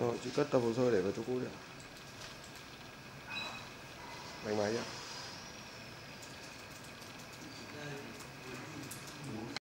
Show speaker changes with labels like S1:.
S1: rồi chị cất tập hồ sơ để vào chỗ cũ đi bánh máy nhá